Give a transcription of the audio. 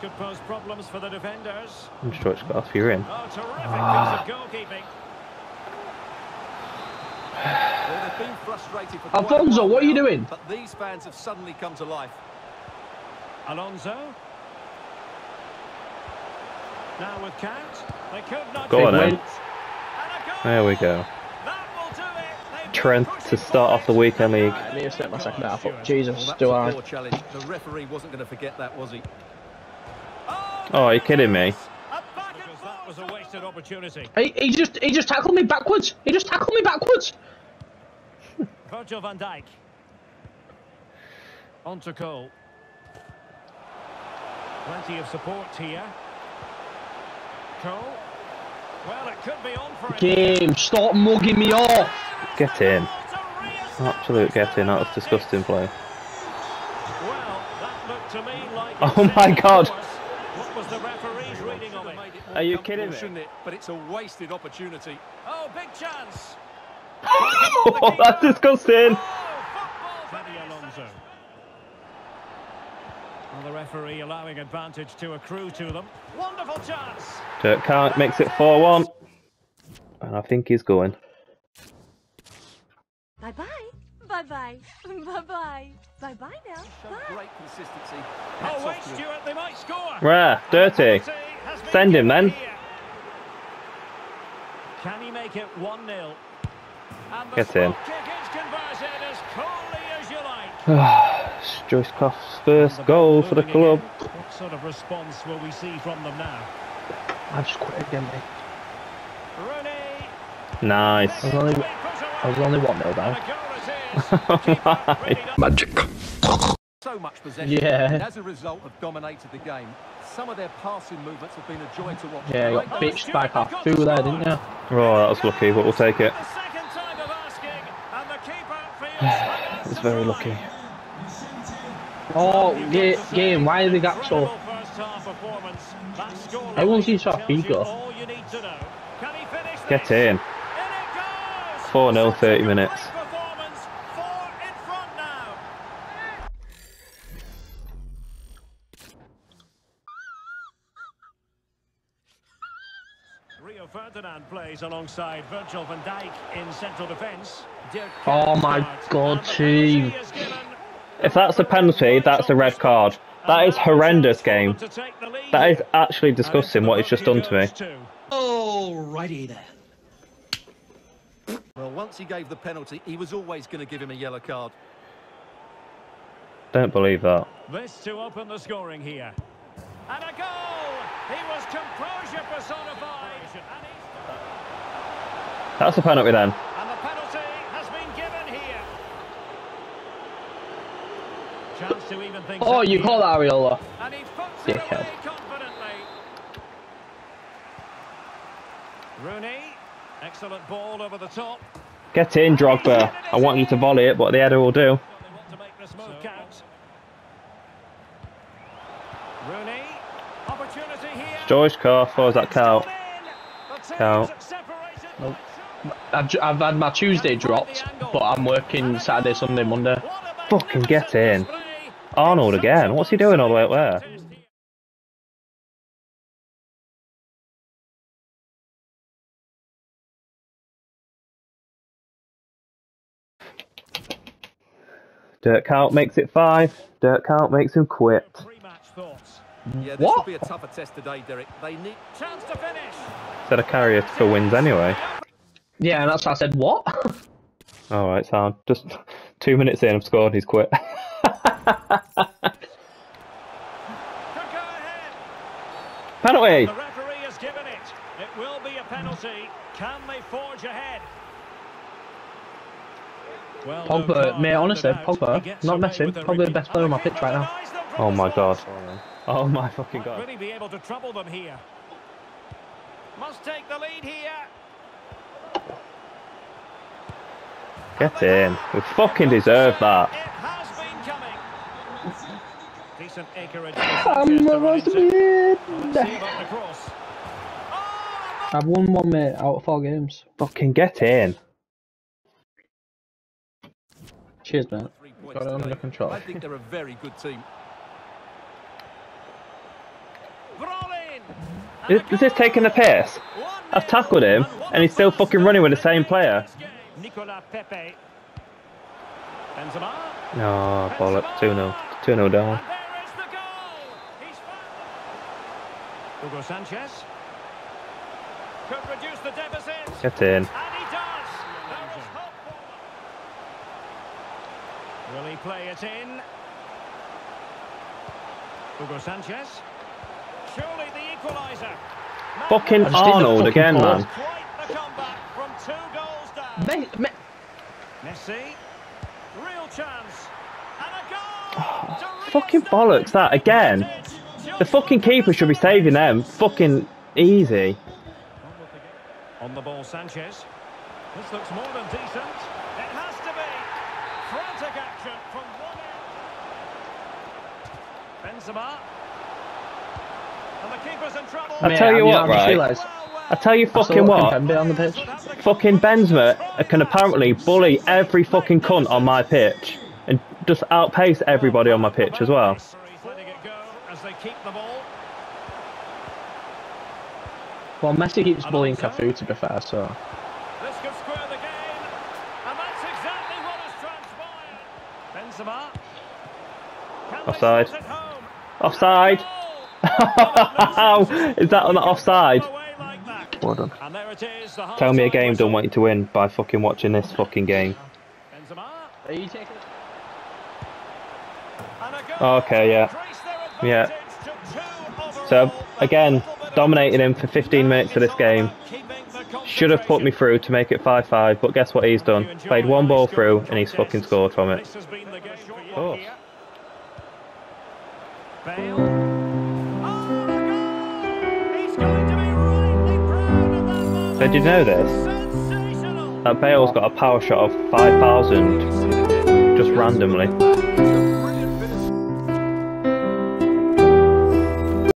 could pose problems for the defenders. I'm sure it's got off your in. Oh, terrific Ah. piece of goalkeeping. Well, they've been frustrated for Alfonso, what are you doing? But these fans have suddenly come to life. Alonso. Now with count. They could not Go on, it. then. And a goal. There we go. That will do it. They've been Trent to start off the forward. weekend league. I need to set my second half up. Jesus, that do was a I? poor challenge. The referee wasn't going to forget that, was he? Oh, are you kidding me? A back and because that was a wasted opportunity. He, he just he just tackled me backwards. He just tackled me backwards. Virgil van Dijk. On to Cole. Plenty of support here. Cole. Well, it could be on for him. Game, stop mugging me off. Get in. To Absolute get in. That was disgusting play. Well, that looked to me like Oh my set the God. course. What was the referee's reading of it? Made it more Are you comfortable, kidding me? Shouldn't it? But it's a wasted opportunity. Oh, big chance. Oh, that's disgusting. Xabi Alonso. Well, the referee allowing advantage to accrue to them. Wonderful chance. Dirk Kuyt makes it 4 1. And I think he's going. Bye bye. Bye bye. Bye bye. Bye bye now. Bye. great consistency. Hats Oh, wait. Stuart, they might score. Rare, dirty. Penalty Send him given then. Can he make it 1 0? Get in. spot kick is converted as coolly as you like. It's Joyce Coff's first goal for the club. What sort of response will we see from them now? I just quit again, mate. Nice. I was only I was only one nil And down. a goal it is. Keeper ready to- Magic. So much possession. Yeah. And as a result, have dominated the game. Some of their passing movements have been a joy to watch. Yeah, you got goals. bitched back half two there, didn't you? Oh, that was lucky, but we'll take it. The second time of asking, and the keeper feels It's very lucky. Oh, oh ga- game. Why are they got so? Incredible first half performance. That scoreline to have tells you feet, though. all you need to know. Can he finish Get in. In it goes! 4-0, 30 minutes. great performance. Four in front now. Rio Ferdinand plays alongside Virgil van Dijk in central defence. Oh my God, and the team. penalty is given. If that's a penalty, that's a red card. That is horrendous game. To take the lead. That is actually disgusting what he's just done to me. Alrighty then. Well, once he gave the penalty, he was always going to give him a yellow card. Don't believe that. This to open the scoring here. And a goal! He was composure personified. That's the penalty then. and the penalty has been given here. Chance to even things Oh, you call that Areola? And he puts it away confidently. Rooney, excellent ball over the top. Get in, Drogba. I want you to volley it, but the header will do. They want to make this move count. Rooney, opportunity here. Joyce Coff, or that Cow? Cow. Nope. I've, I've had my Tuesday dropped, but I'm working Saturday, Sunday, Monday. Fucking get in. Arnold again. What's he doing all the way up there? Dirk Kuyt makes it five. Dirk Kuyt makes him quit. Pre-match. Yeah, this What? will be a tougher test today, Derek. They need Chance to finish. Said a carrier for wins anyway. Yeah, and that's why I said what? Alright, sound. Just two minutes in, I've scored, he's quit. Could go ahead. Penalty! The referee has given it. It will be a penalty. Can they forge ahead? Well, Pogba, card mate, honestly, handed out. He Pogba, not away messing. with the Probably the best player on my pitch right now. keeper denies them from Oh my god. Spot. Oh my fucking Might god. really be able to trouble them here. Must take the lead here. Get in. We fucking deserve It that. has been coming. Decent acreage. I'm Let's about to see be in. about the cross. I've won one, mate, out of four games. Fucking get in. Cheers, mate. Got it under control. I think they're a very good team. Is, is this taking the piss? I've tackled him, and he's still fucking running with the same player. Nicola Pepe. Benzema. No, bollocks. 2 0. 2 0 down. And there is the goal. He's found. Hugo Sanchez. Could reduce the deficit. Get in. And he does. There is hope. Will he play it in? Hugo Sanchez. Surely the. Fucking I just did that Arnold fucking again, pause. man. Me- me- Messi. Real chance. Fucking bollocks, that again. The fucking keeper should be saving them. Fucking easy. On the ball, Sanchez. This looks more than decent. It has to be. Frantic action from one end. Benzema. And the keeper's in trouble. I Mate, tell you have what, not just right? realised I tell you fucking what. Kimpembe on the pitch. Fucking Benzema can apparently bully every fucking cunt on my pitch and just outpace everybody on my pitch as well. Letting it go as they keep the ball. Well, Messi keeps bullying Cafu to be fair, so This could square the game. And that's exactly what has transpired. Benzema. Can they Offside. sort it home? Offside. How is that on the offside? Away like. Well done. And there it is, the Tell me a game don't want you to win by fucking watching this fucking game. Benzema. Are you taking And. Okay, yeah. Yeah. advantage to two overall. So again, dominating him for 15 minutes of this game. Should have put me through to make it 5-5, but guess what he's done? Played one ball through and he's fucking scored from it. This has been the game for you course. Did you know this? That Bale's got a power shot of 5,000 just randomly.